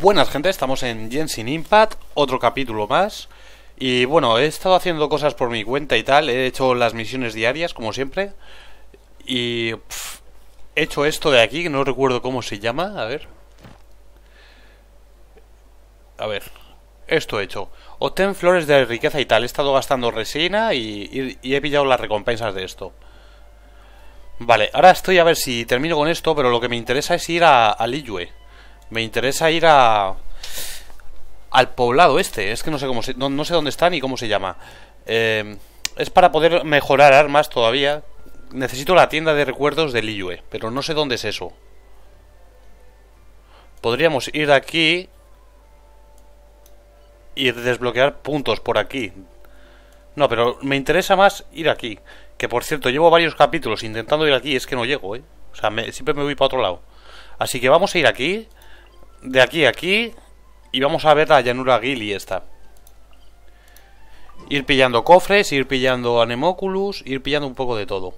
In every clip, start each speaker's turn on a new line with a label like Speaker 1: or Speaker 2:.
Speaker 1: Buenas gente, estamos en Genshin Impact, otro capítulo más. Y bueno, he estado haciendo cosas por mi cuenta y tal He hecho las misiones diarias, como siempre. Y pff, he hecho esto de aquí, que no recuerdo cómo se llama A ver. A ver, esto he hecho. Obtén flores de riqueza y tal He estado gastando resina y he pillado las recompensas de esto. Vale, ahora estoy a ver si termino con esto Pero lo que me interesa es ir a, a Liyue me interesa ir a... Al poblado este. Es que no sé cómo se... No, sé dónde está ni cómo se llama. Eh, es para poder mejorar armas todavía. Necesito la tienda de recuerdos de Liyue. Pero no sé dónde es eso. Podríamos ir aquí... Y desbloquear puntos por aquí. No, pero me interesa más ir aquí. Que por cierto, llevo varios capítulos intentando ir aquí. Es que no llego, ¿eh? O sea, siempre me voy para otro lado. Así que vamos a ir aquí de aquí a aquí y vamos a ver la llanura Gili esta. Ir pillando cofres, ir pillando anemoculus, ir pillando un poco de todo.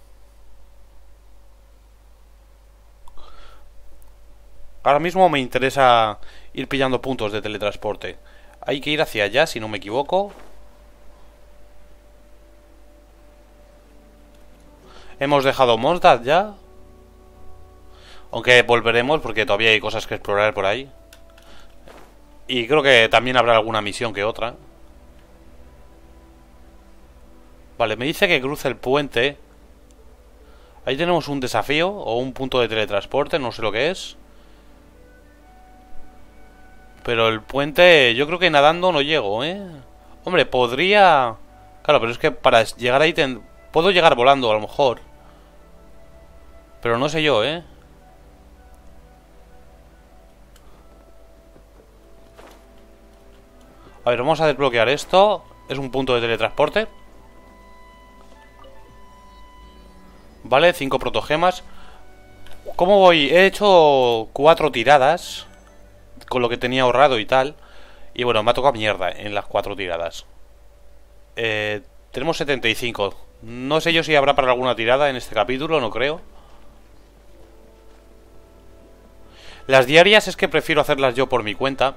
Speaker 1: Ahora mismo me interesa ir pillando puntos de teletransporte. Hay que ir hacia allá, si no me equivoco. Hemos dejado Mondstadt ya. Aunque volveremos porque todavía hay cosas que explorar por ahí. Y creo que también habrá alguna misión que otra. Vale, me dice que cruce el puente. Ahí tenemos un desafío o un punto de teletransporte, no sé lo que es. Pero el puente, yo creo que nadando no llego, ¿eh? Hombre, podría... Claro, pero es que para llegar ahí... Puedo llegar volando, a lo mejor. Pero no sé yo, ¿eh? A ver, vamos a desbloquear esto. Es un punto de teletransporte. Vale, cinco protogemas. ¿Cómo voy? He hecho cuatro tiradas. Con lo que tenía ahorrado y tal. Y bueno, me ha tocado mierda en las cuatro tiradas. Eh, tenemos 75. No sé yo si habrá para alguna tirada en este capítulo, no creo. Las diarias es que prefiero hacerlas yo por mi cuenta.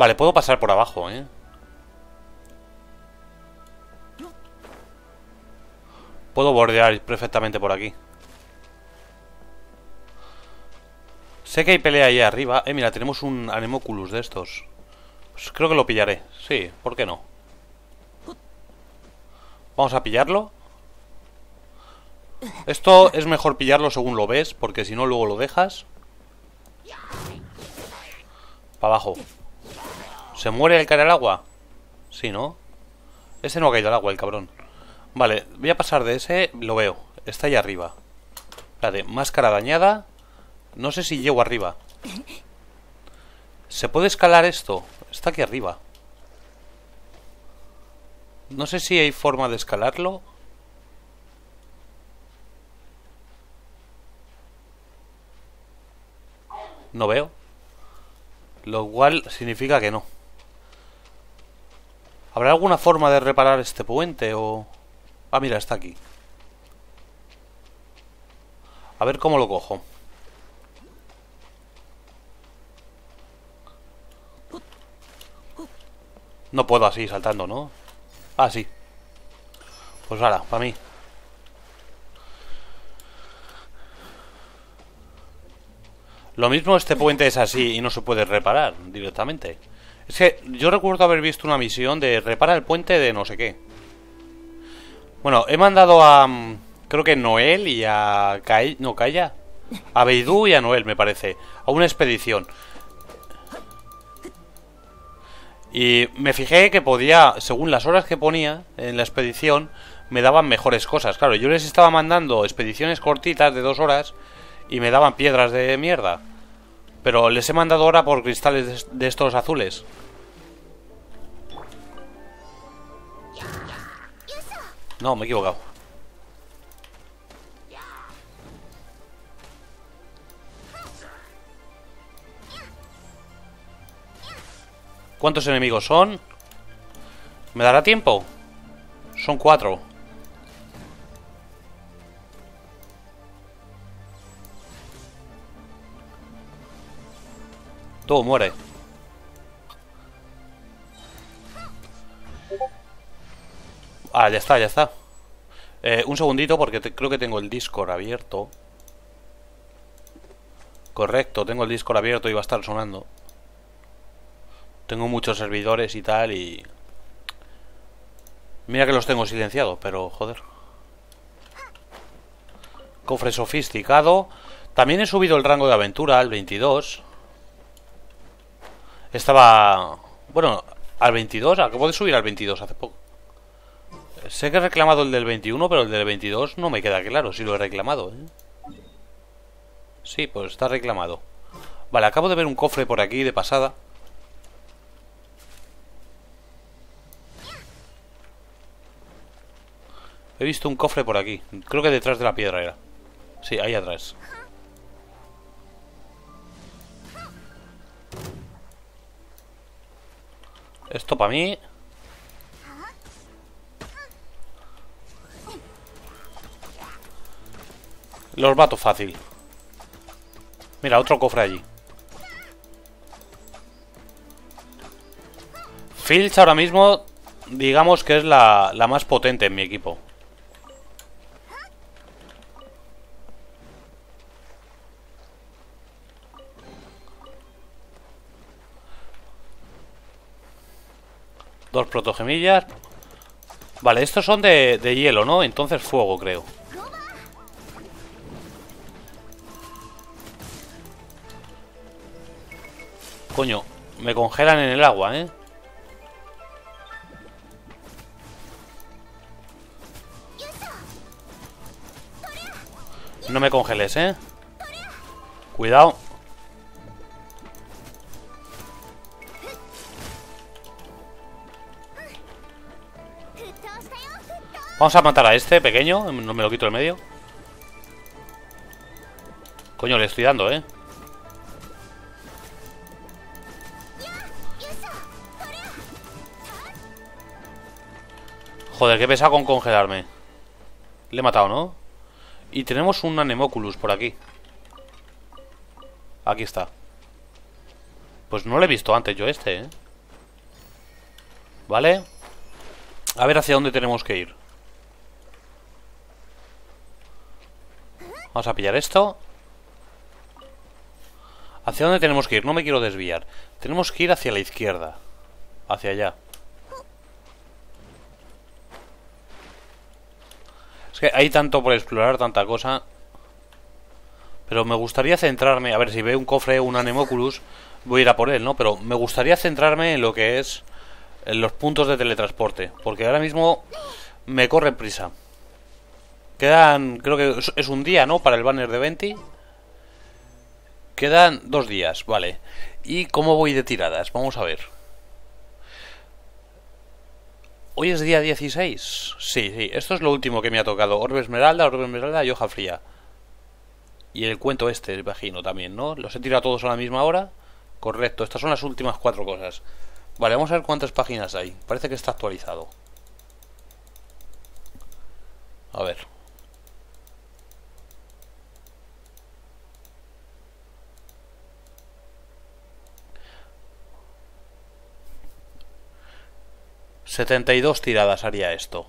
Speaker 1: Vale, puedo pasar por abajo, ¿eh? Puedo bordear perfectamente por aquí. Sé que hay pelea ahí arriba. Eh, mira, tenemos un Anemoculus de estos. Pues creo que lo pillaré. Sí, ¿por qué no? Vamos a pillarlo. Esto es mejor pillarlo según lo ves, porque si no luego lo dejas. Para abajo. ¿Se muere el caer al agua? Sí, ¿no? Ese no ha caído al agua, el cabrón. Vale, voy a pasar de ese. Lo veo. Está ahí arriba. de máscara dañada. No sé si llego arriba. ¿Se puede escalar esto? Está aquí arriba. No sé si hay forma de escalarlo. No veo. Lo cual significa que no. ¿Habrá alguna forma de reparar este puente o...? Ah, mira, está aquí. A ver cómo lo cojo. No puedo así, saltando, ¿no? Ah, sí. Pues ahora, para mí. Lo mismo este puente es así y no se puede reparar directamente. Es que yo recuerdo haber visto una misión de repara el puente de no sé qué. Bueno, he mandado a... Mm, creo que Noel y a... Kai, no, Kaya. A Beidú y a Noel, me parece. A una expedición. Y me fijé que podía, según las horas que ponía en la expedición, me daban mejores cosas. Claro, yo les estaba mandando expediciones cortitas de dos horas y me daban piedras de mierda. Pero les he mandado ahora por cristales de estos azules. No, me he equivocado. ¿Cuántos enemigos son? ¿Me dará tiempo? Son cuatro. Todo muere. Ah, ya está, ya está. Eh, un segundito porque creo que tengo el Discord abierto. Correcto, tengo el Discord abierto y va a estar sonando. Tengo muchos servidores y tal y... Mira que los tengo silenciados, pero joder. Cofre sofisticado. También he subido el rango de aventura al 22. Estaba... Bueno, al 22, acabo de subir al 22 hace poco. Sé que he reclamado el del 21, pero el del 22 no me queda claro si lo he reclamado. ¿eh? Sí, pues está reclamado. Vale, acabo de ver un cofre por aquí de pasada. He visto un cofre por aquí. Creo que detrás de la piedra era. Sí, ahí atrás. Esto para mí. Los mato fácil. Mira, otro cofre allí. Filch ahora mismo, digamos que es la, la más potente en mi equipo. Dos protogemillas. Vale, estos son de, de hielo, ¿no? Entonces fuego, creo. Coño, me congelan en el agua, ¿eh? No me congeles, ¿eh? Cuidado. Vamos a matar a este pequeño. No me lo quito del medio. Coño, le estoy dando, ¿eh? Joder, qué pesa con congelarme. Le he matado, ¿no? Y tenemos un Anemoculus por aquí. Aquí está. Pues no lo he visto antes yo este, ¿eh? Vale. A ver hacia dónde tenemos que ir. Vamos a pillar esto. ¿Hacia dónde tenemos que ir? No me quiero desviar. Tenemos que ir hacia la izquierda. Hacia allá. Es que hay tanto por explorar, tanta cosa. Pero me gustaría centrarme... A ver, si veo un cofre, un Anemoculus, voy a ir a por él, ¿no? Pero me gustaría centrarme en lo que es... En los puntos de teletransporte. Porque ahora mismo me corre prisa. Quedan, creo que es un día, ¿no? Para el banner de 20. Quedan dos días, vale. ¿Y cómo voy de tiradas? Vamos a ver. ¿Hoy es día 16? Sí, sí. Esto es lo último que me ha tocado. Orbe Esmeralda, Orbe Esmeralda y Hoja Fría. Y el cuento este, imagino, también, ¿no? Los he tirado todos a la misma hora. Correcto, estas son las últimas cuatro cosas. Vale, vamos a ver cuántas páginas hay. Parece que está actualizado. A ver. 72 tiradas haría esto.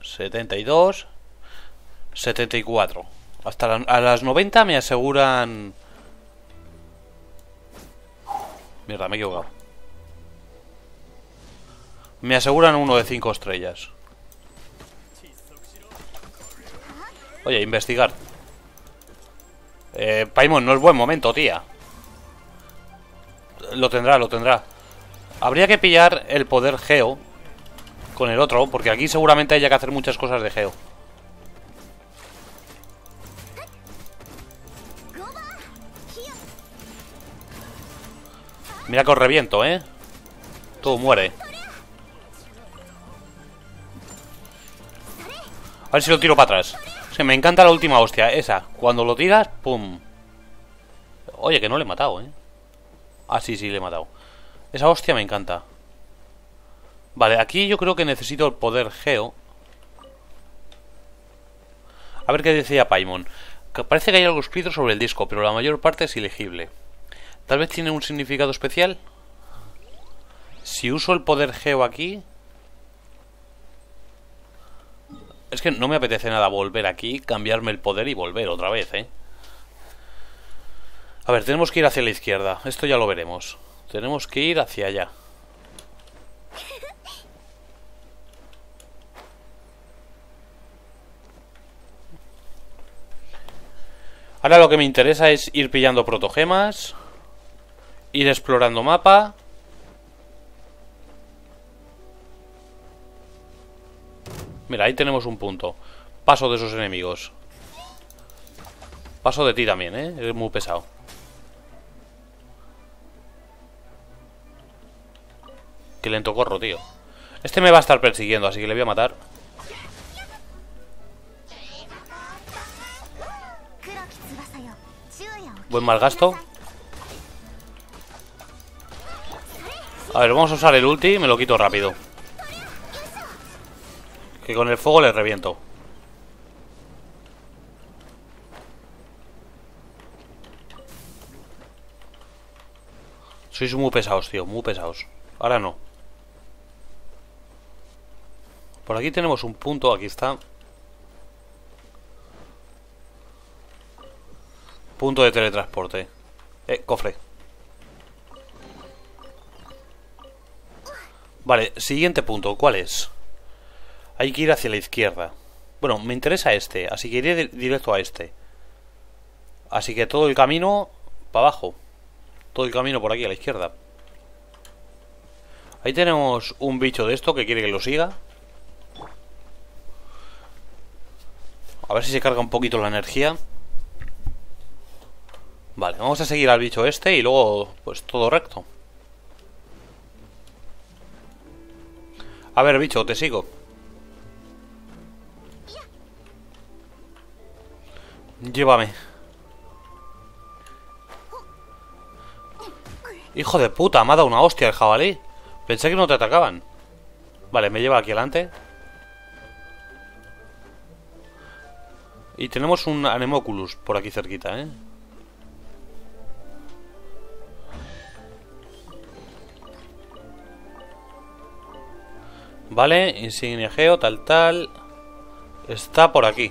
Speaker 1: 72. 74. Hasta a las 90 me aseguran... Mierda, me he equivocado. Me aseguran uno de 5 estrellas. Oye, investigar. Eh, Paimon, no es buen momento, tía. Lo tendrá, lo tendrá. Habría que pillar el poder Geo con el otro, porque aquí seguramente haya que hacer muchas cosas de Geo. Mira que os reviento, ¿eh? Todo muere. A ver si lo tiro para atrás. Se me encanta la última hostia, esa. Cuando lo tiras, ¡pum! Oye, que no le he matado, ¿eh? Ah, sí, sí, le he matado. Esa hostia me encanta. Vale, aquí yo creo que necesito el poder Geo. A ver qué decía Paimon. Parece que hay algo escrito sobre el disco, pero la mayor parte es ilegible. Tal vez tiene un significado especial. Si uso el poder Geo aquí... Es que no me apetece nada volver aquí, cambiarme el poder y volver otra vez, ¿eh? A ver, tenemos que ir hacia la izquierda. Esto ya lo veremos. Tenemos que ir hacia allá. Ahora lo que me interesa es ir pillando protogemas. Ir explorando mapa. Mira, ahí tenemos un punto. Paso de esos enemigos. Paso de ti también, ¿eh? Es muy pesado. Qué lento corro, tío. Este me va a estar persiguiendo, así que le voy a matar. Buen mal gasto. A ver, vamos a usar el ulti y me lo quito rápido. Que con el fuego le reviento. Sois muy pesados, tío, muy pesados. Ahora no. Por aquí tenemos un punto, aquí está. Punto de teletransporte. Eh, cofre. Vale, siguiente punto, ¿cuál es? Hay que ir hacia la izquierda. Bueno, me interesa este, así que iré directo a este. Así que todo el camino para abajo. Todo el camino por aquí a la izquierda. Ahí tenemos un bicho de esto que quiere que lo siga. A ver si se carga un poquito la energía. Vale, vamos a seguir al bicho este y luego, pues todo recto. A ver, bicho, te sigo. Llévame. Hijo de puta, me ha dado una hostia el jabalí. Pensé que no te atacaban. Vale, me lleva aquí adelante. Y tenemos un Anemoculus por aquí cerquita, ¿eh? Vale, insignia geo, tal, tal. Está por aquí.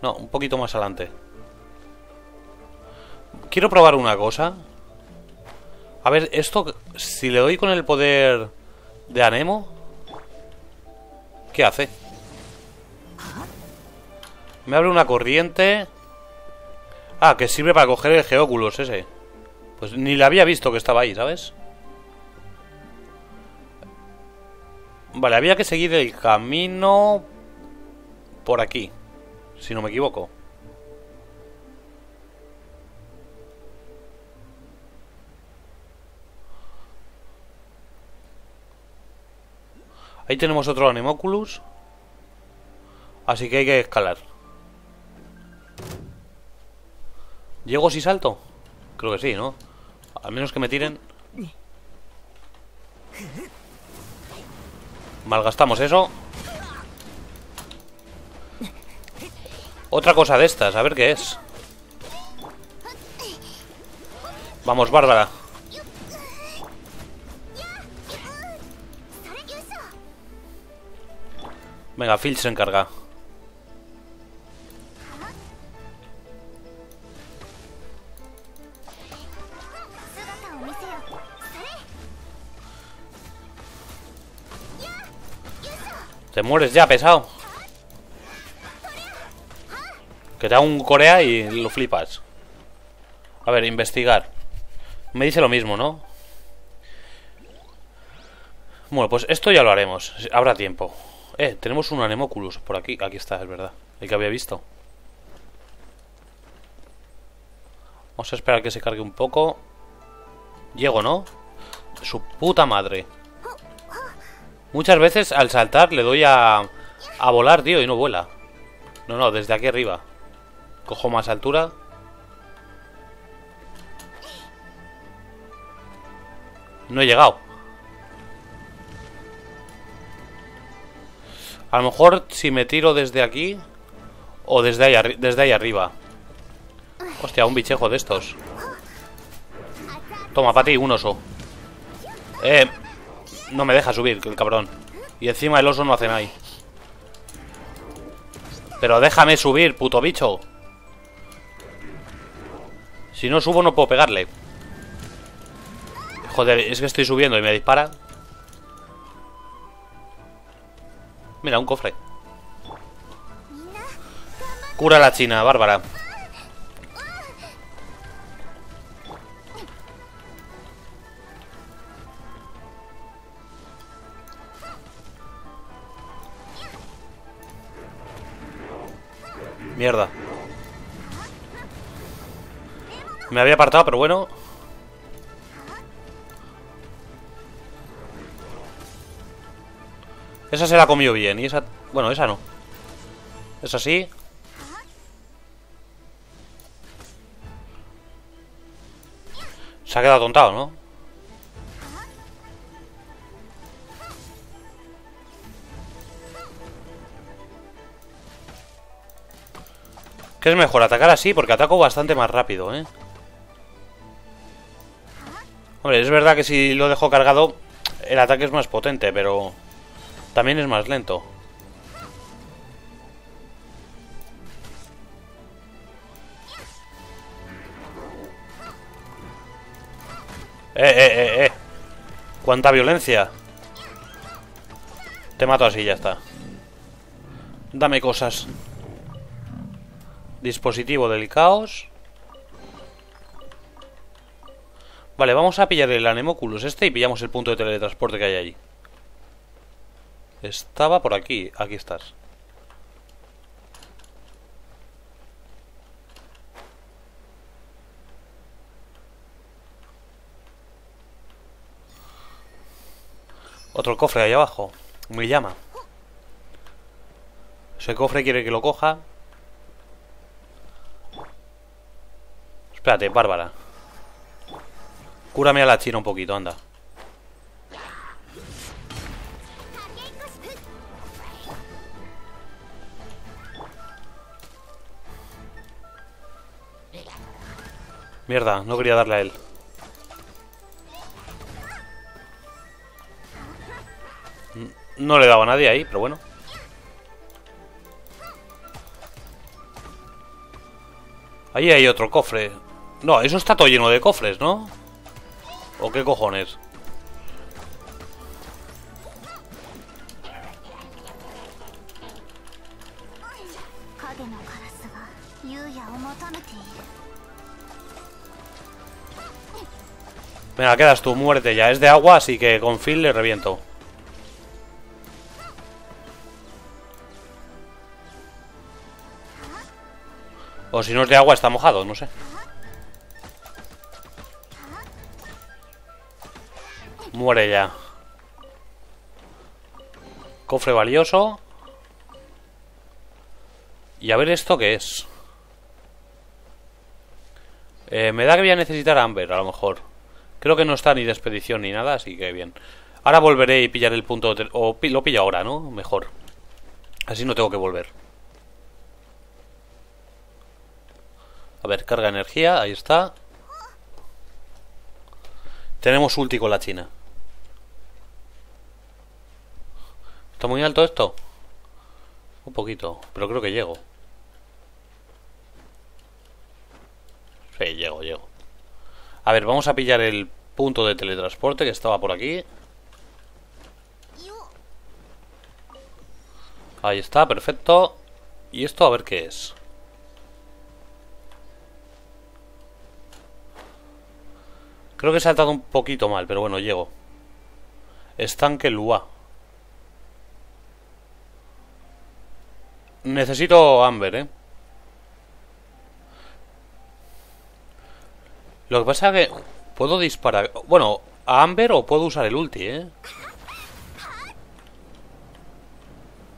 Speaker 1: No, un poquito más adelante. Quiero probar una cosa. A ver, esto, si le doy con el poder de Anemo, ¿qué hace? Me abre una corriente. Ah, que sirve para coger el Geóculos ese. Pues ni le había visto que estaba ahí, ¿sabes? Vale, había que seguir el camino por aquí si no me equivoco. Ahí tenemos otro Anemoculus. Así que hay que escalar. ¿Llego si salto? Creo que sí, ¿no? Al menos que me tiren. Malgastamos eso. Otra cosa de estas, a ver qué es. Vamos, Bárbara. Venga, Phil se encarga. Te mueres ya, pesado. Que te da un Corea y lo flipas. A ver, investigar. Me dice lo mismo, ¿no? Bueno, pues esto ya lo haremos. Habrá tiempo. Eh, tenemos un Anemoculus por aquí. Aquí está, es verdad. El que había visto. Vamos a esperar que se cargue un poco. Llego, ¿no? Su puta madre. Muchas veces al saltar le doy a, a volar, tío, y no vuela. No, no, desde aquí arriba. Cojo más altura. No he llegado. A lo mejor si me tiro desde aquí o desde ahí, desde ahí arriba. Hostia, un bichejo de estos. Toma, para ti, un oso. Eh, no me deja subir, el cabrón. Y encima el oso no hace nada. Pero déjame subir, puto bicho. Si no subo no puedo pegarle. Joder, es que estoy subiendo y me dispara. Mira, un cofre. Cura la china, bárbara. Mierda. Me había apartado, pero bueno. Esa se la comió bien y esa... Bueno, esa no. Esa sí. Se ha quedado tontado, ¿no? ¿Qué es mejor? Atacar así, porque ataco bastante más rápido, ¿eh? Hombre, es verdad que si lo dejo cargado, el ataque es más potente, pero también es más lento. Eh, eh, eh, eh. Cuánta violencia. Te mato así, ya está. Dame cosas. Dispositivo del caos. Vale, vamos a pillar el Anemoculus este y pillamos el punto de teletransporte que hay allí. Estaba por aquí. Aquí estás. Otro cofre ahí abajo. Me llama. Ese cofre quiere que lo coja. Espérate, Bárbara. Cúrame a la china un poquito, anda. Mierda, no quería darle a él. No le daba a nadie ahí, pero bueno. Ahí hay otro cofre. No, eso está todo lleno de cofres, ¿no? ¿O qué cojones? Venga, quedas tú, muerte ya. Es de agua, así que con Phil le reviento. O si no es de agua, está mojado, no sé. Muere ya. Cofre valioso. Y a ver esto qué es. Eh, me da que voy a necesitar Amber, a lo mejor. Creo que no está ni de expedición ni nada, así que bien. Ahora volveré y pillar el punto... O lo pillo ahora, ¿no? Mejor. Así no tengo que volver. A ver, carga energía, ahí está. Tenemos ulti con la China. ¿Está muy alto esto? Un poquito, pero creo que llego. Sí, llego, llego. A ver, vamos a pillar el punto de teletransporte que estaba por aquí. Ahí está, perfecto. ¿Y esto a ver qué es? Creo que he saltado un poquito mal, pero bueno, llego. Estanque Lua. Necesito Amber, ¿eh? Lo que pasa es que puedo disparar... Bueno, a Amber o puedo usar el ulti, ¿eh?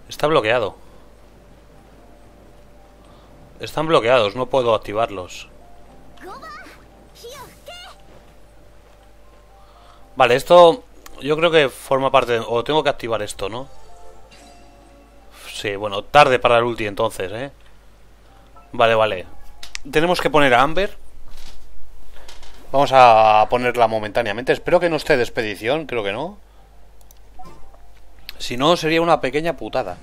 Speaker 1: Está bloqueado. Están bloqueados, no puedo activarlos. Vale, esto yo creo que forma parte... O tengo que activar esto, ¿no? Sí, bueno, tarde para el ulti entonces, ¿eh? Vale, vale. Tenemos que poner a Amber. Vamos a ponerla momentáneamente. Espero que no esté de expedición, creo que no. Si no, sería una pequeña putada.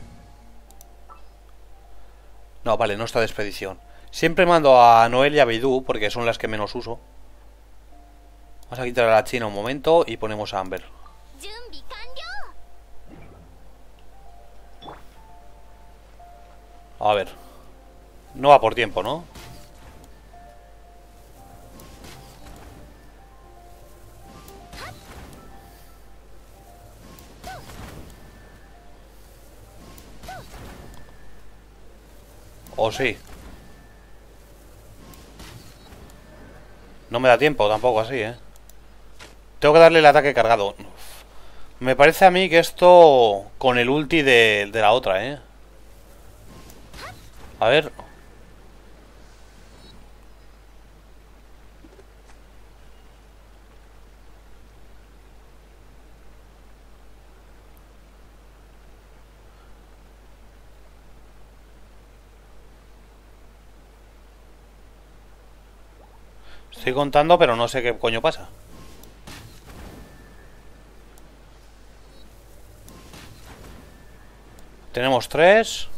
Speaker 1: No, vale, no está de expedición. Siempre mando a Noel y a Beidou porque son las que menos uso. Vamos a quitar a la China un momento y ponemos a Amber. A ver. No va por tiempo, ¿no? ¿O sí? No me da tiempo tampoco así, ¿eh? Tengo que darle el ataque cargado. Me parece a mí que esto con el ulti de, de la otra, ¿eh? A ver. Estoy contando, pero no sé qué coño pasa. Tenemos tres.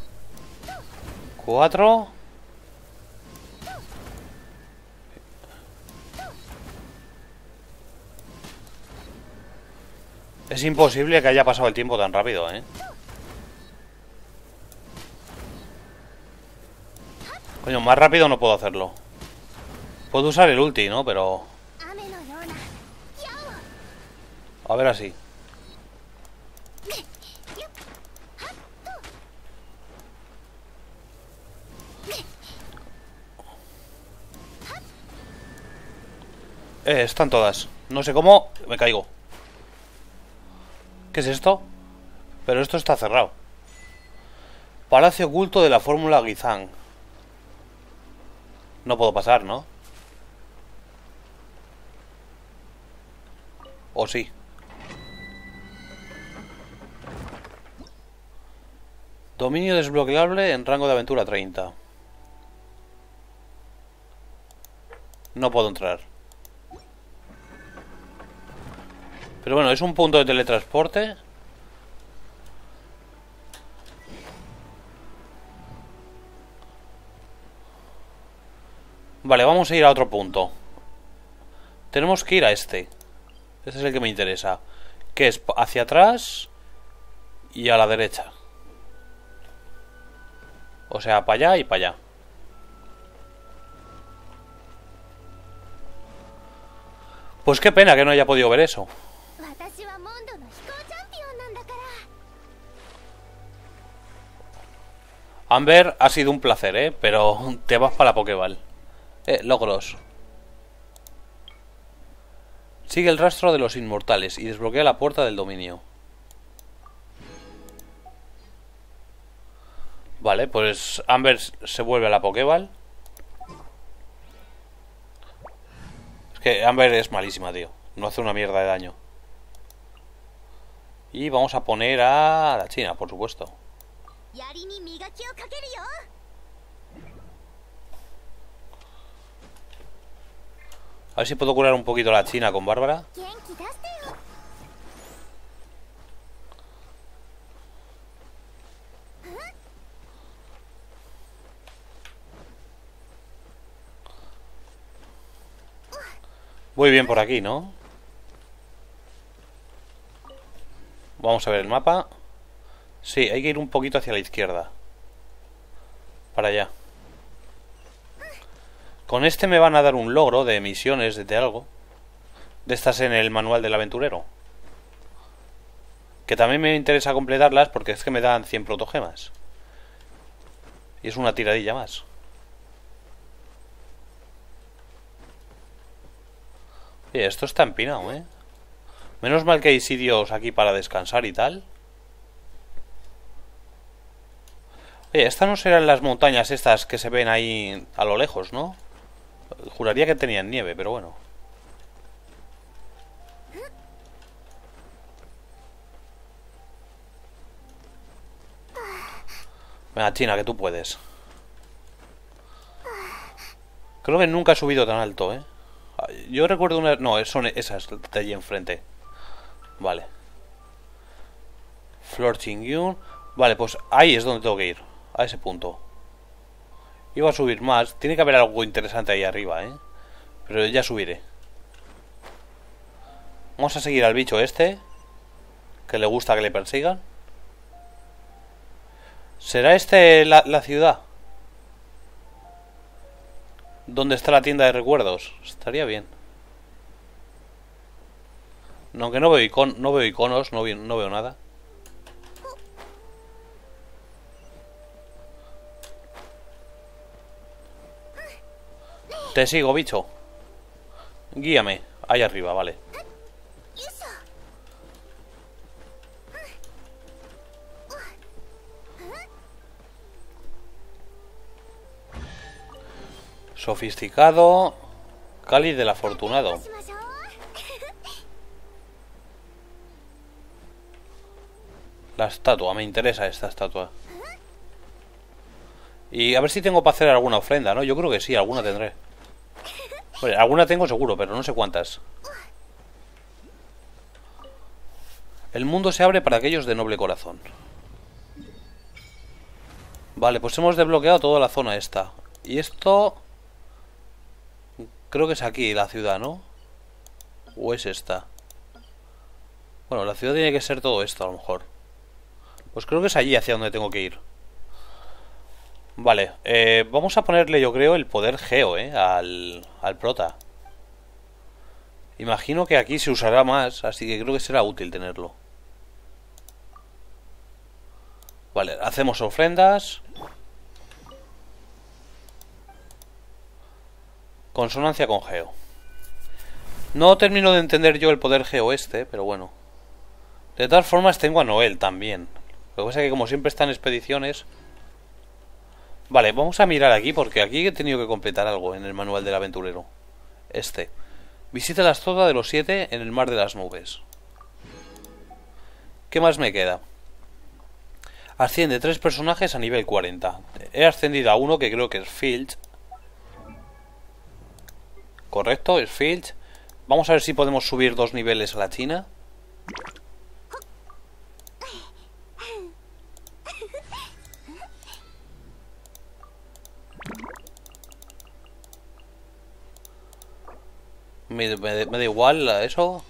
Speaker 1: Cuatro. Es imposible que haya pasado el tiempo tan rápido, ¿eh? Coño, más rápido no puedo hacerlo. Puedo usar el ulti, ¿no? Pero... A ver así. Eh, están todas. No sé cómo... Me caigo. ¿Qué es esto? Pero esto está cerrado. Palacio oculto de la fórmula Guizán. No puedo pasar, ¿no? ¿O sí? Dominio desbloqueable en rango de aventura 30. No puedo entrar. Pero bueno, es un punto de teletransporte. Vale, vamos a ir a otro punto. Tenemos que ir a este. Este es el que me interesa. Que es hacia atrás y a la derecha. O sea, para allá y para allá. Pues qué pena que no haya podido ver eso. Amber, ha sido un placer, ¿eh? Pero te vas para la Pokéball. Eh, logros. Sigue el rastro de los inmortales y desbloquea la puerta del dominio. Vale, pues Amber se vuelve a la Pokéball. Es que Amber es malísima, tío. No hace una mierda de daño. Y vamos a poner a la China, por supuesto. A ver si puedo curar un poquito la China con Bárbara. Muy bien por aquí, ¿no? Vamos a ver el mapa. Sí, hay que ir un poquito hacia la izquierda. Para allá. Con este me van a dar un logro de misiones de algo. De estas en el manual del aventurero. Que también me interesa completarlas porque es que me dan 100 protogemas. Y es una tiradilla más. Oye, esto está empinado, ¿eh? Menos mal que hay sitios aquí para descansar y tal. Estas no serán las montañas estas que se ven ahí a lo lejos, ¿no? Juraría que tenían nieve, pero bueno. Venga, China, que tú puedes. Creo que nunca he subido tan alto, ¿eh? Yo recuerdo una... No, son esas de allí enfrente. Vale. Flor Chingyun. Vale, pues ahí es donde tengo que ir. A ese punto. Iba a subir más. Tiene que haber algo interesante ahí arriba, ¿eh? Pero ya subiré. Vamos a seguir al bicho este. Que le gusta que le persigan. ¿Será este la, ciudad? ¿Dónde está la tienda de recuerdos? Estaría bien. Aunque no veo, no veo iconos, no no veo nada. Te sigo, bicho. Guíame. Ahí arriba, vale. Sofisticado. Cali del afortunado. La estatua, me interesa esta estatua. Y a ver si tengo para hacer alguna ofrenda, ¿no? Yo creo que sí, alguna tendré alguna tengo seguro, pero no sé cuántas. El mundo se abre para aquellos de noble corazón. Vale, pues hemos desbloqueado toda la zona esta. Y esto... Creo que es aquí la ciudad, ¿no? ¿O es esta? Bueno, la ciudad tiene que ser todo esto, a lo mejor. Pues creo que es allí hacia donde tengo que ir. Vale, eh, vamos a ponerle yo creo el poder geo, ¿eh? Al, al prota. Imagino que aquí se usará más, así que creo que será útil tenerlo. Vale, hacemos ofrendas. Consonancia con geo. No termino de entender yo el poder geo este, pero bueno. De todas formas tengo a Noel también. Lo que pasa es que como siempre está en expediciones... Vale, vamos a mirar aquí porque aquí he tenido que completar algo en el manual del aventurero. Este. Visita la estoda de los siete en el mar de las nubes. ¿Qué más me queda? Asciende tres personajes a nivel 40. He ascendido a uno que creo que es Filch. Correcto, es Filch. Vamos a ver si podemos subir dos niveles a la China. Me, da igual eso.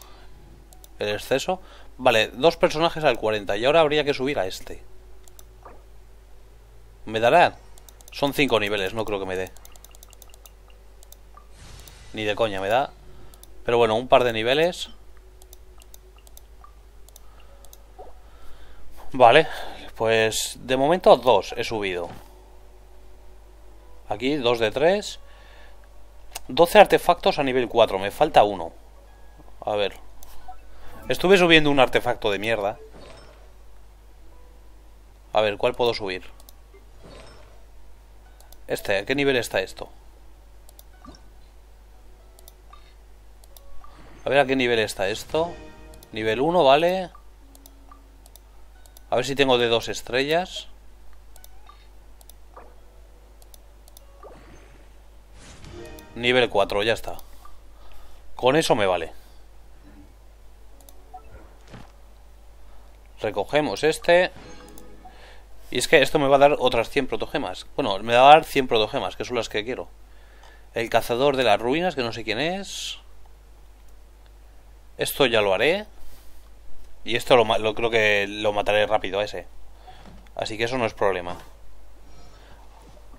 Speaker 1: El exceso. Vale, dos personajes al 40. Y ahora habría que subir a este. ¿Me dará? Son cinco niveles, no creo que me dé. Ni de coña me da. Pero bueno, un par de niveles. Vale, pues de momento dos he subido. Aquí dos de tres. 12 artefactos a nivel 4, me falta uno. A ver. Estuve subiendo un artefacto de mierda. A ver, ¿cuál puedo subir? Este, ¿a qué nivel está esto? A ver a qué nivel está esto. Nivel 1, vale. A ver si tengo de dos estrellas. Nivel 4, ya está. Con eso me vale. Recogemos este. Y es que esto me va a dar otras 100 protogemas. Bueno, me va a dar 100 protogemas, que son las que quiero. El cazador de las ruinas, que no sé quién es. Esto ya lo haré. Y esto lo, lo creo que lo mataré rápido a ese. Así que eso no es problema.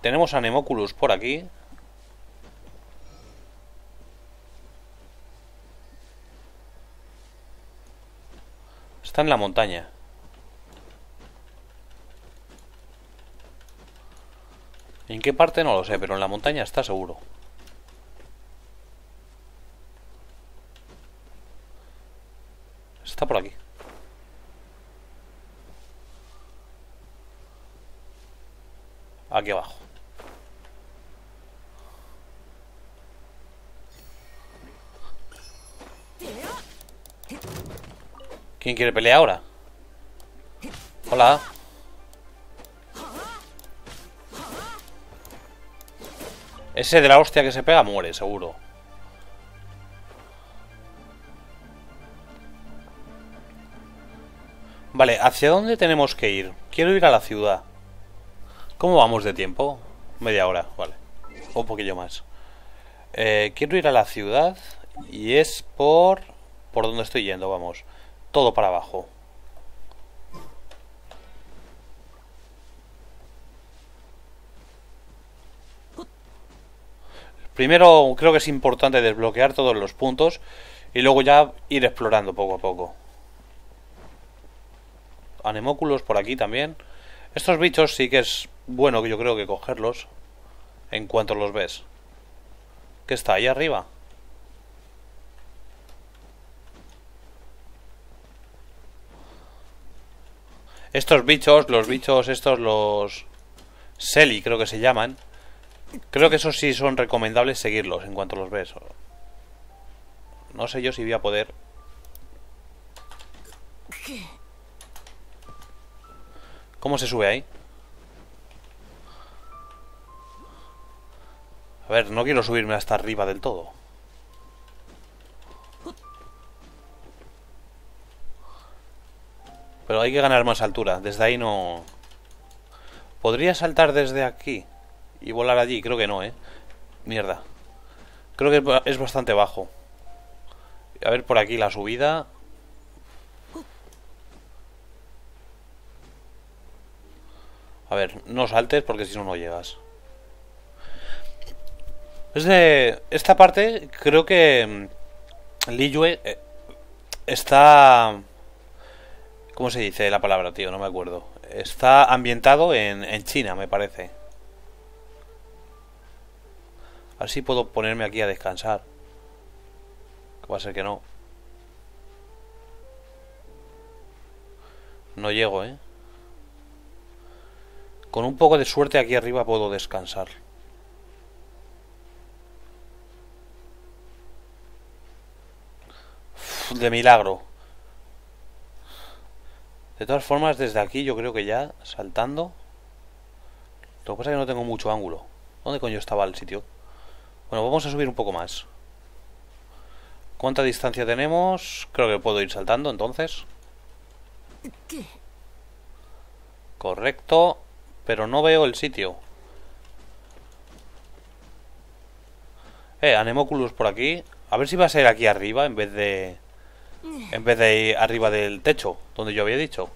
Speaker 1: Tenemos a Nemoculus por aquí. Está en la montaña. ¿En qué parte? No lo sé, pero en la montaña está seguro. Está por aquí. Aquí abajo. ¿Quién quiere pelear ahora? Hola. Ese de la hostia que se pega muere, seguro. Vale, ¿hacia dónde tenemos que ir? Quiero ir a la ciudad. ¿Cómo vamos de tiempo? Media hora, vale. O un poquillo más. Eh, quiero ir a la ciudad y es por... ¿Por dónde estoy yendo? Vamos. Todo para abajo. Primero creo que es importante desbloquear todos los puntos y luego ya ir explorando poco a poco. Anemóculos por aquí también. Estos bichos sí que es bueno que yo creo que cogerlos en cuanto los ves. ¿Qué está ahí arriba? Estos bichos, los bichos estos, los... Selly creo que se llaman. Creo que esos sí son recomendables seguirlos en cuanto los ves. No sé yo si voy a poder... ¿Cómo se sube ahí? A ver, no quiero subirme hasta arriba del todo. Pero hay que ganar más altura. Desde ahí no... ¿Podría saltar desde aquí? Y volar allí. Creo que no, ¿eh? Mierda. Creo que es bastante bajo. A ver por aquí la subida. A ver, no saltes porque si no, no llegas. de esta parte creo que mm, Liyue eh, está... ¿Cómo se dice la palabra, tío? No me acuerdo. Está ambientado en, en China, me parece. Así puedo ponerme aquí a descansar. Va a ser que no. No llego, ¿eh? Con un poco de suerte aquí arriba puedo descansar. de milagro. De todas formas, desde aquí yo creo que ya, saltando... Lo que pasa es que no tengo mucho ángulo. ¿Dónde coño estaba el sitio? Bueno, vamos a subir un poco más. ¿Cuánta distancia tenemos? Creo que puedo ir saltando entonces. Correcto. Pero no veo el sitio. Eh, Anemoculus por aquí. A ver si va a ser aquí arriba en vez de... En vez de ir arriba del techo, donde yo había dicho.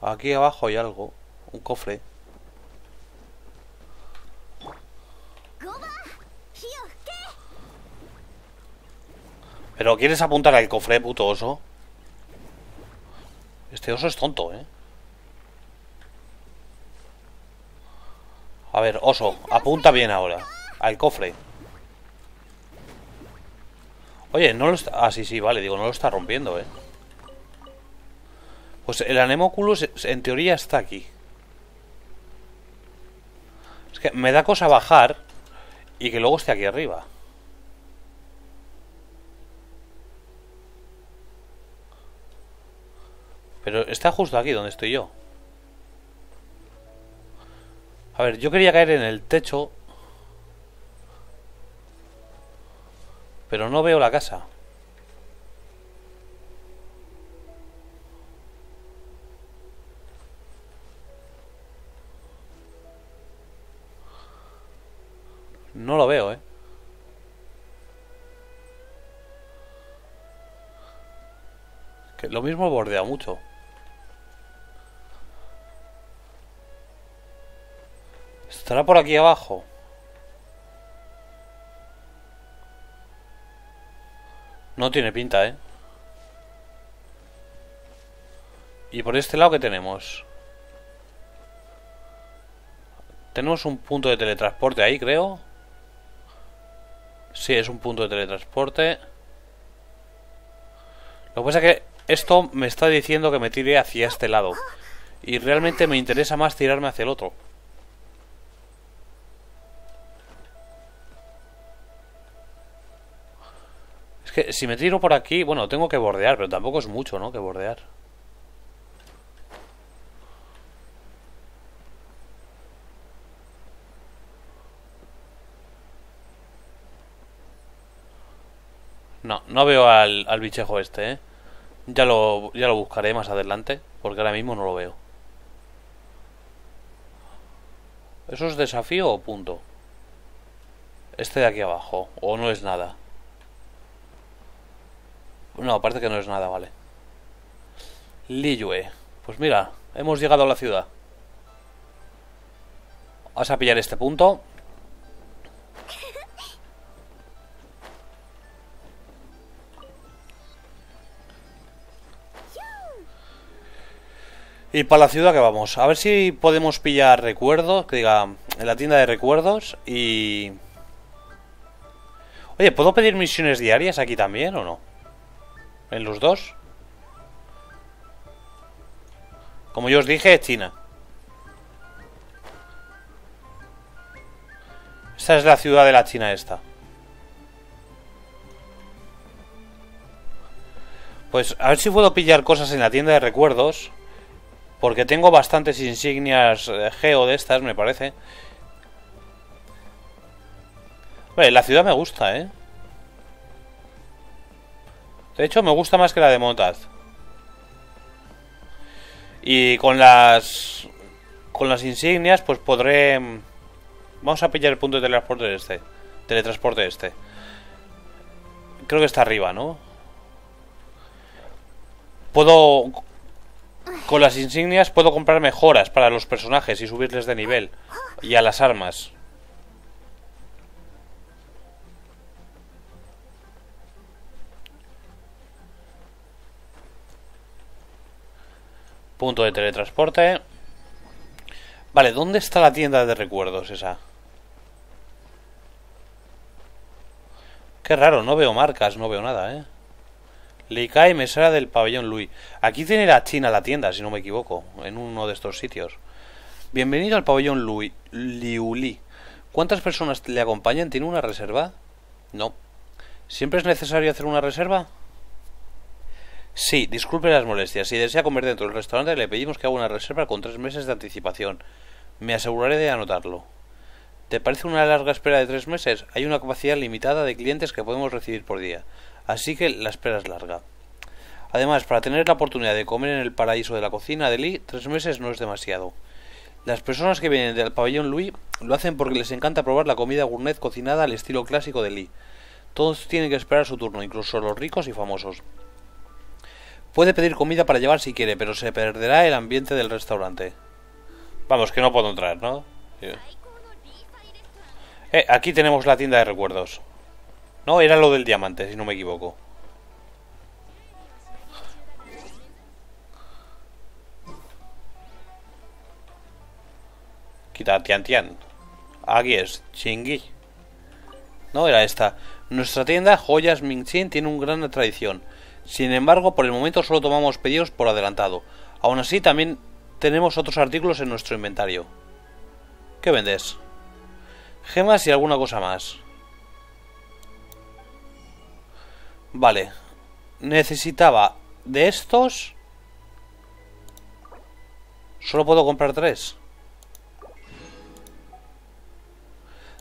Speaker 1: Aquí abajo hay algo. Un cofre. ¿Pero quieres apuntar al cofre, puto oso? Este oso es tonto, ¿eh? A ver, oso, apunta bien ahora. Al cofre. Oye, no lo está... Ah, sí, sí, vale, digo, no lo está rompiendo, ¿eh? Pues el Anemoculus en teoría está aquí. Es que me da cosa bajar y que luego esté aquí arriba. Pero está justo aquí donde estoy yo. A ver, yo quería caer en el techo. Pero no veo la casa. No lo veo, ¿eh? Que lo mismo bordea mucho. ¿Estará por aquí abajo? No tiene pinta, ¿eh? ¿Y por este lado qué tenemos? Tenemos un punto de teletransporte ahí, creo. Sí, es un punto de teletransporte. Lo que pasa es que esto me está diciendo que me tire hacia este lado. Y realmente me interesa más tirarme hacia el otro. Es que si me tiro por aquí, bueno, tengo que bordear, pero tampoco es mucho, ¿no? Que bordear. No, no veo al, al bichejo este, ¿eh? Ya lo, ya lo buscaré más adelante, porque ahora mismo no lo veo. ¿Eso es desafío o punto? Este de aquí abajo, o no es nada. No, parece que no es nada, vale. Liyue. Pues mira, hemos llegado a la ciudad. Vas a pillar este punto. Y para la ciudad que vamos. A ver si podemos pillar recuerdos. Que diga, en la tienda de recuerdos. Y... Oye, ¿puedo pedir misiones diarias aquí también o no? ¿En los dos? Como yo os dije, China. Esta es la ciudad de la China esta. Pues a ver si puedo pillar cosas en la tienda de recuerdos. Porque tengo bastantes insignias eh, geo de estas, me parece. Vale, la ciudad me gusta, ¿eh? De hecho, me gusta más que la de Montaz. Y con las... Con las insignias, pues podré... Vamos a pillar el punto de teletransporte este. Teletransporte este. Creo que está arriba, ¿no? Puedo con las insignias puedo comprar mejoras para los personajes y subirles de nivel. Y a las armas. Punto de teletransporte. Vale, ¿dónde está la tienda de recuerdos esa? Qué raro, no veo marcas, no veo nada, ¿eh? Likai mesera del pabellón Louis. Aquí tiene la China la tienda, si no me equivoco, en uno de estos sitios. Bienvenido al pabellón Louis, Liuli. ¿Cuántas personas le acompañan? ¿Tiene una reserva? No. ¿Siempre es necesario hacer una reserva? Sí, disculpe las molestias. Si desea comer dentro del restaurante, le pedimos que haga una reserva con tres meses de anticipación. Me aseguraré de anotarlo. ¿Te parece una larga espera de tres meses? Hay una capacidad limitada de clientes que podemos recibir por día así que la espera es larga. Además, para tener la oportunidad de comer en el paraíso de la cocina de Lee, tres meses no es demasiado. Las personas que vienen del pabellón Louis lo hacen porque les encanta probar la comida gourmet cocinada al estilo clásico de Lee. Todos tienen que esperar su turno, incluso los ricos y famosos. Puede pedir comida para llevar si quiere, pero se perderá el ambiente del restaurante. Vamos, que no puedo entrar, ¿no? Eh, aquí tenemos la tienda de recuerdos. No, era lo del diamante, si no me equivoco. Quita Tian Tian. Aquí es, Chingui. No, era esta. Nuestra tienda, Joyas Mingxin, tiene una gran tradición. Sin embargo, por el momento solo tomamos pedidos por adelantado. Aún así, también tenemos otros artículos en nuestro inventario. ¿Qué vendes? Gemas y alguna cosa más. Vale. Necesitaba de estos... Solo puedo comprar tres.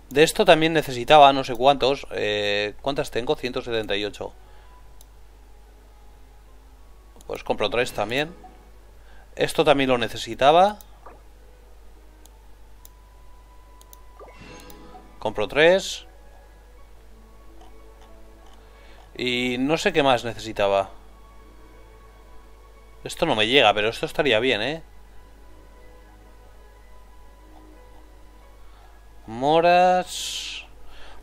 Speaker 1: De esto también necesitaba no sé cuántos. Eh, ¿Cuántas tengo? 178. Pues compro tres también. Esto también lo necesitaba. Compro tres. Y no sé qué más necesitaba. Esto no me llega, pero esto estaría bien, ¿eh? Moras...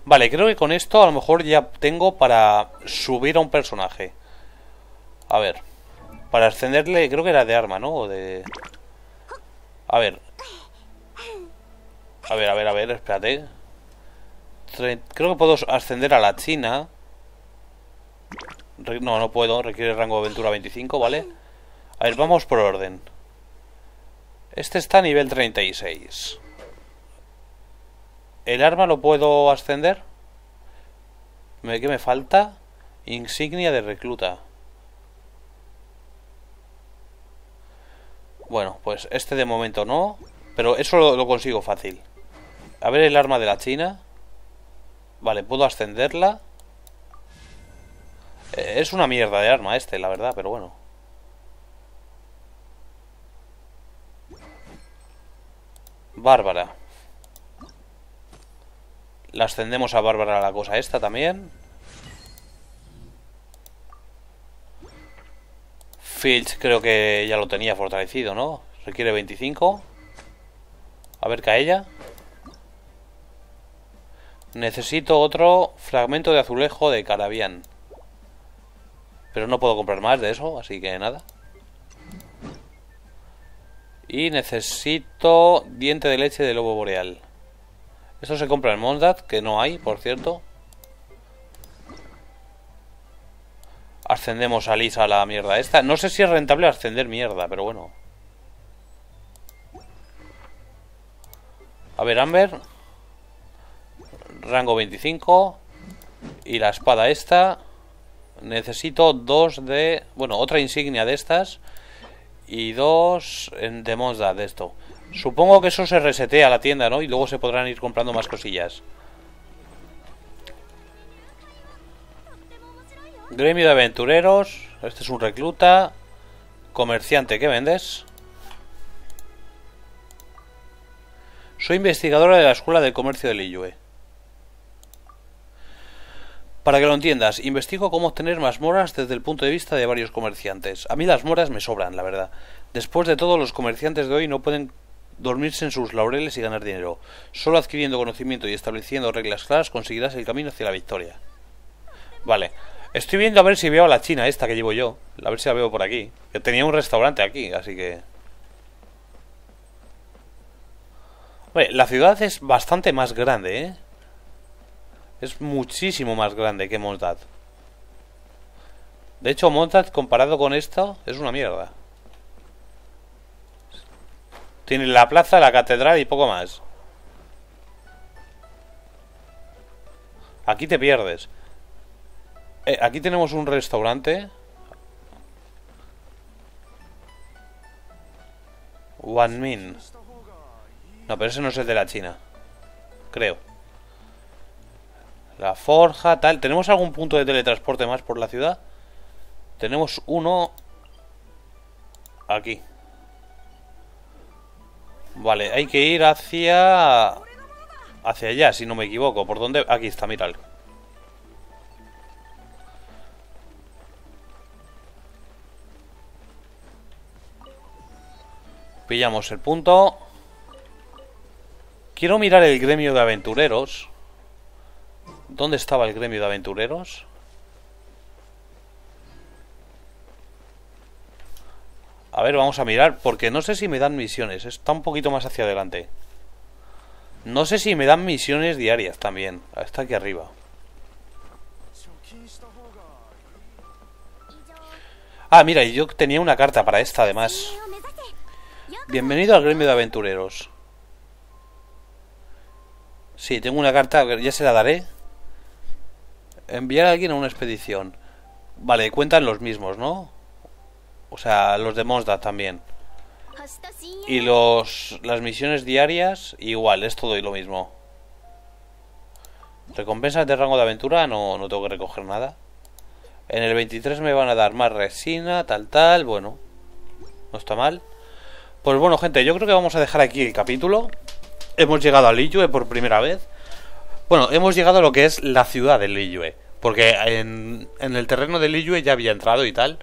Speaker 1: Vale, creo que con esto a lo mejor ya tengo para subir a un personaje. A ver. Para ascenderle, creo que era de arma, ¿no? O de... A ver. A ver, a ver, a ver, espérate. Creo que puedo ascender a la China. No, no puedo, requiere rango de aventura 25, ¿vale? A ver, vamos por orden. Este está a nivel 36. ¿El arma lo puedo ascender? ¿Qué me falta? Insignia de recluta. Bueno, pues este de momento no. Pero eso lo, consigo fácil. A ver el arma de la China. Vale, puedo ascenderla. Eh, es una mierda de arma este, la verdad, pero bueno. Bárbara. La ascendemos a Bárbara la cosa esta también. Filch creo que ya lo tenía fortalecido, ¿no? Requiere 25. A ver, cae ella. Necesito otro fragmento de azulejo de Carabián. Pero no puedo comprar más de eso, así que nada. Y necesito diente de leche de lobo boreal. Esto se compra en Mondad, que no hay, por cierto. Ascendemos a Lisa a la mierda esta. No sé si es rentable ascender mierda, pero bueno. A ver, Amber. Rango 25. Y la espada esta. Necesito dos de... Bueno, otra insignia de estas. Y dos de Mondad de esto. Supongo que eso se resetea la tienda, ¿no? Y luego se podrán ir comprando más cosillas. Gremio de aventureros. Este es un recluta. Comerciante, ¿qué vendes? Soy investigadora de la Escuela de Comercio de Liyue. Para que lo entiendas, investigo cómo obtener más moras desde el punto de vista de varios comerciantes. A mí las moras me sobran, la verdad. Después de todo, los comerciantes de hoy no pueden dormirse en sus laureles y ganar dinero. Solo adquiriendo conocimiento y estableciendo reglas claras conseguirás el camino hacia la victoria. Vale. Estoy viendo a ver si veo a la china esta que llevo yo. A ver si la veo por aquí. Que tenía un restaurante aquí, así que... la ciudad es bastante más grande, ¿eh? Es muchísimo más grande que Montad. De hecho, Montad comparado con esto es una mierda. Tiene la plaza, la catedral y poco más. Aquí te pierdes. Eh, aquí tenemos un restaurante. Min No, pero ese no es el de la China. Creo. La forja, tal. ¿Tenemos algún punto de teletransporte más por la ciudad? Tenemos uno... Aquí. Vale, hay que ir hacia... Hacia allá, si no me equivoco. ¿Por dónde? Aquí está, mirad. Pillamos el punto. Quiero mirar el gremio de aventureros. ¿Dónde estaba el gremio de aventureros? A ver, vamos a mirar, porque no sé si me dan misiones. Está un poquito más hacia adelante. No sé si me dan misiones diarias también. Está aquí arriba. Ah, mira, yo tenía una carta para esta además. Bienvenido al gremio de aventureros. Sí, tengo una carta, ya se la daré. Enviar a alguien a una expedición. Vale, cuentan los mismos, ¿no? O sea, los de Mosda también. Y los las misiones diarias, igual, es todo y lo mismo. Recompensas de rango de aventura, no, no tengo que recoger nada. En el 23 me van a dar más resina, tal, tal, bueno. No está mal. Pues bueno, gente, yo creo que vamos a dejar aquí el capítulo. Hemos llegado a Liyue por primera vez. Bueno, hemos llegado a lo que es la ciudad de Liyue. Porque en, en el terreno de Liyue ya había entrado y tal.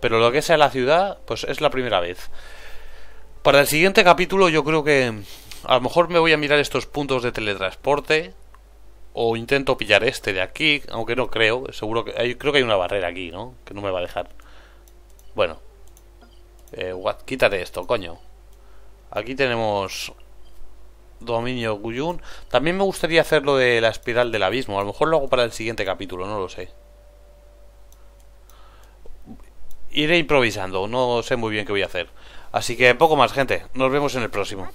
Speaker 1: Pero lo que sea la ciudad, pues es la primera vez. Para el siguiente capítulo yo creo que a lo mejor me voy a mirar estos puntos de teletransporte. O intento pillar este de aquí, aunque no creo. Seguro que hay, creo que hay una barrera aquí, ¿no? Que no me va a dejar. Bueno. Eh, quítate esto, coño. Aquí tenemos dominio Guyun. También me gustaría hacer lo de la espiral del abismo. A lo mejor lo hago para el siguiente capítulo, no lo sé. Iré improvisando, no sé muy bien qué voy a hacer. Así que poco más, gente. Nos vemos en el próximo.